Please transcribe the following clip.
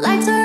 Lights